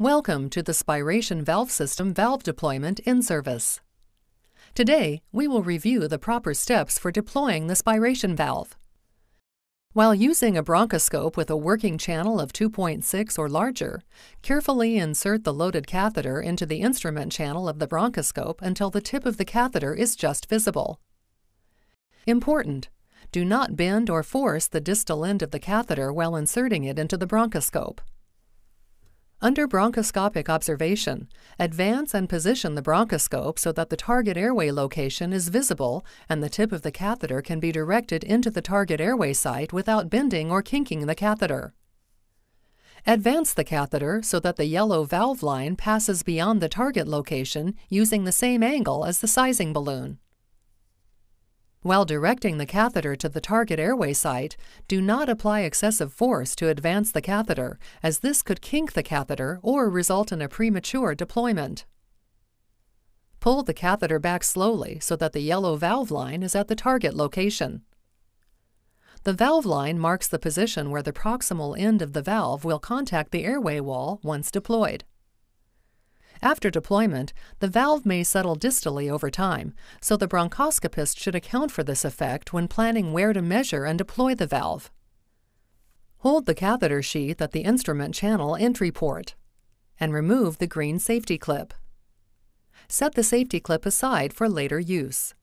Welcome to the Spiration Valve System valve deployment in service. Today, we will review the proper steps for deploying the spiration valve. While using a bronchoscope with a working channel of 2.6 or larger, carefully insert the loaded catheter into the instrument channel of the bronchoscope until the tip of the catheter is just visible. Important! Do not bend or force the distal end of the catheter while inserting it into the bronchoscope. Under bronchoscopic observation, advance and position the bronchoscope so that the target airway location is visible and the tip of the catheter can be directed into the target airway site without bending or kinking the catheter. Advance the catheter so that the yellow valve line passes beyond the target location using the same angle as the sizing balloon. While directing the catheter to the target airway site, do not apply excessive force to advance the catheter, as this could kink the catheter or result in a premature deployment. Pull the catheter back slowly so that the yellow valve line is at the target location. The valve line marks the position where the proximal end of the valve will contact the airway wall once deployed. After deployment, the valve may settle distally over time, so the bronchoscopist should account for this effect when planning where to measure and deploy the valve. Hold the catheter sheath at the instrument channel entry port and remove the green safety clip. Set the safety clip aside for later use.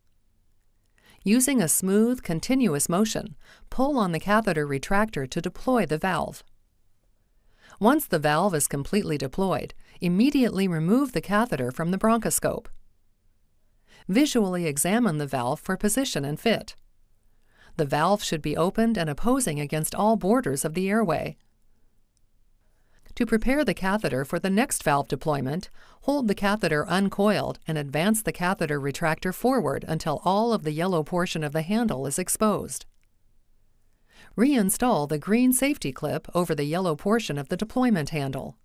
Using a smooth, continuous motion, pull on the catheter retractor to deploy the valve. Once the valve is completely deployed, immediately remove the catheter from the bronchoscope. Visually examine the valve for position and fit. The valve should be opened and opposing against all borders of the airway. To prepare the catheter for the next valve deployment, hold the catheter uncoiled and advance the catheter retractor forward until all of the yellow portion of the handle is exposed. Reinstall the green safety clip over the yellow portion of the deployment handle.